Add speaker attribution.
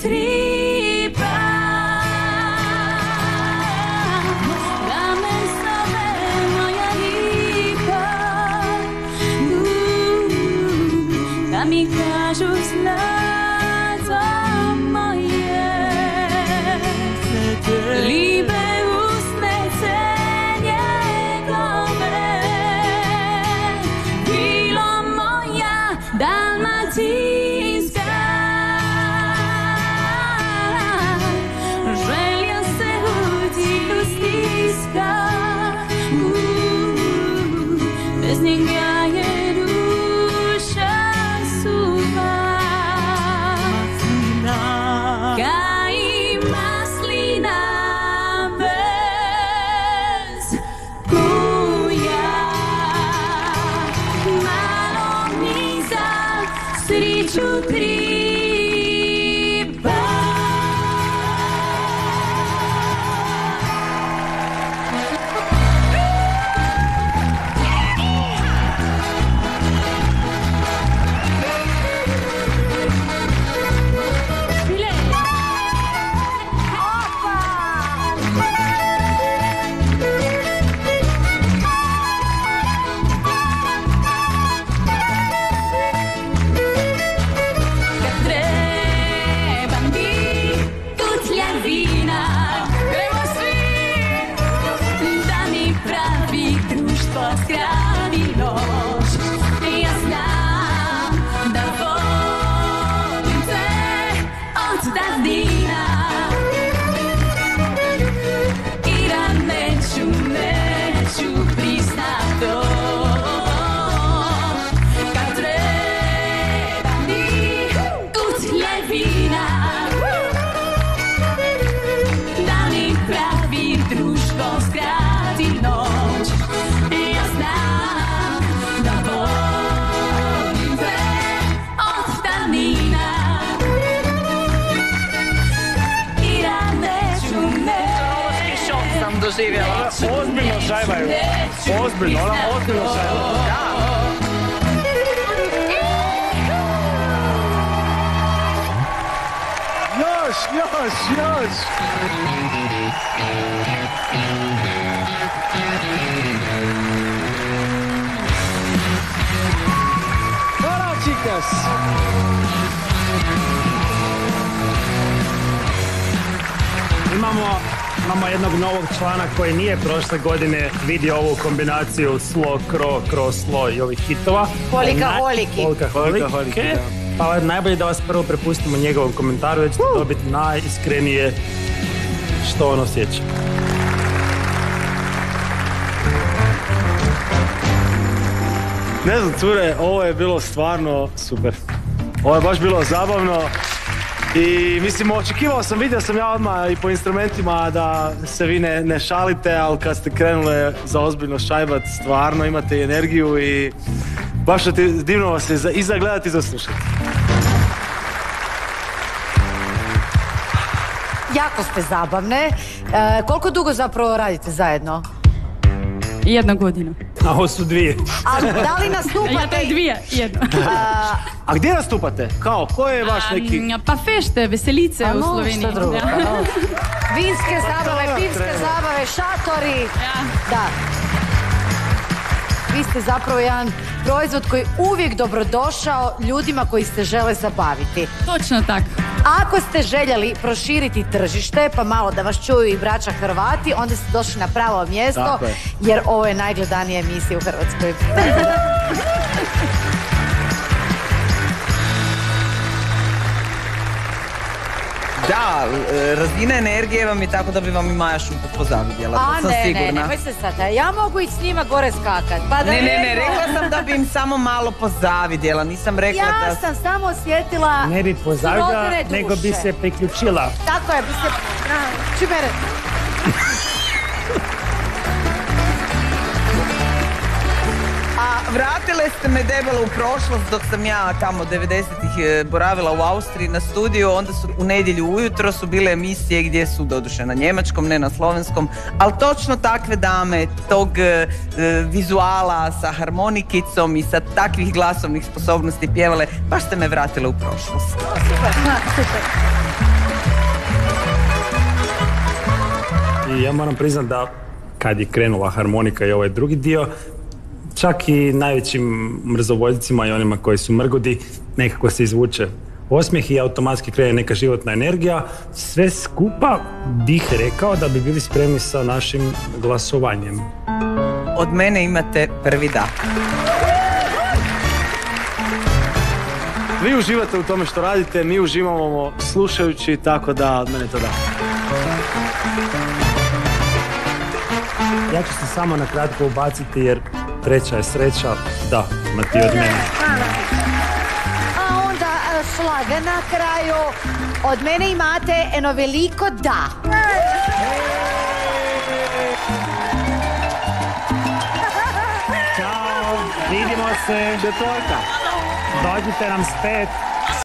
Speaker 1: Three.
Speaker 2: you. Sam doživjela.
Speaker 3: Ozbiljno šajbaju. Ozbiljno, ona ozbiljno šajba. Još, još, još. Hvala, chicas. Imamo, imamo jednog novog člana koji nije prošle godine vidio ovu kombinaciju slo, kro, kro, slo i ovih hitova.
Speaker 4: Kolikaholiki.
Speaker 3: Kolikaholike. Pa je najbolje da vas prvo prepustimo njegovom komentaru, jer ćete dobiti najiskrenije što on osjeća. Ne znam, cure, ovo je bilo stvarno super. Ovo je baš bilo zabavno. I mislim, očekivao sam, vidio sam ja odmah i po instrumentima da se vi ne, ne šalite, ali kad ste krenule za ozbiljno šajbat, stvarno imate i energiju i baš divno vas je i za gledati i za slušati.
Speaker 4: Jako ste zabavne. E, koliko dugo zapravo radite zajedno?
Speaker 5: Jedna godina.
Speaker 3: A ovo su dvije.
Speaker 4: A da li
Speaker 5: Ja
Speaker 4: nastupate?
Speaker 5: dvije, jedna.
Speaker 3: A gdje nastupate? Kao, ko je vaš neki...
Speaker 5: Am, Pa fešte, veselice
Speaker 4: A
Speaker 5: u
Speaker 4: no,
Speaker 5: Sloveniji.
Speaker 4: šta drugo?
Speaker 5: Da.
Speaker 4: no. Vinske zabave, pivske zabave, šatori.
Speaker 5: Ja.
Speaker 4: Da. Vi ste zapravo jedan proizvod koji uvijek dobrodošao ljudima koji se žele zabaviti.
Speaker 5: Točno tako.
Speaker 4: Ako ste željeli proširiti tržište, pa malo da vas čuju i braća Hrvati, onda ste došli na pravo mjesto, jer ovo je najgledanija emisija u Hrvatskoj.
Speaker 2: Da, e, razina energije vam je tako da bi vam i Maja Šuput pozavidjela,
Speaker 4: A
Speaker 2: to sam
Speaker 4: ne, ne,
Speaker 2: sigurna.
Speaker 4: nemoj se sad, ja mogu ići s njima gore skakat. Pa da
Speaker 2: Ne, ne, ne, rekla sam da bi im samo malo pozavidjela, nisam rekla
Speaker 4: Ja
Speaker 2: da...
Speaker 4: sam samo osjetila
Speaker 3: Ne bi
Speaker 4: srodne
Speaker 3: nego bi se priključila.
Speaker 4: Tako je, bi se... Čibere. A
Speaker 2: me debelo u prošlost dok sam ja tamo 90-ih e, boravila u Austriji na studiju, onda su u nedjelju ujutro su bile emisije gdje su doduše na njemačkom, ne na slovenskom, ali točno takve dame, tog e, e, vizuala sa harmonikicom i sa takvih glasovnih sposobnosti pjevale, baš ste me vratile u prošlost.
Speaker 3: I ja moram priznat da kad je krenula harmonika i ovaj drugi dio, čak i najvećim mrzovoljcima i onima koji su mrgodi, nekako se izvuče osmijeh i automatski krene neka životna energija. Sve skupa bih rekao da bi bili spremni sa našim glasovanjem.
Speaker 2: Od mene imate prvi da.
Speaker 3: Vi uživate u tome što radite, mi uživamo slušajući, tako da od mene to da. Ja ću se samo na kratko ubaciti jer treća je sreća, da, ima ti od mene.
Speaker 4: A onda e, šlaga na kraju. Od mene imate eno veliko da.
Speaker 3: Ćao, vidimo se. Četvorka. Dođite nam spet.